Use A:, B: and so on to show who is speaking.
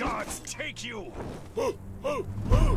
A: gods take you! Oh, oh, oh.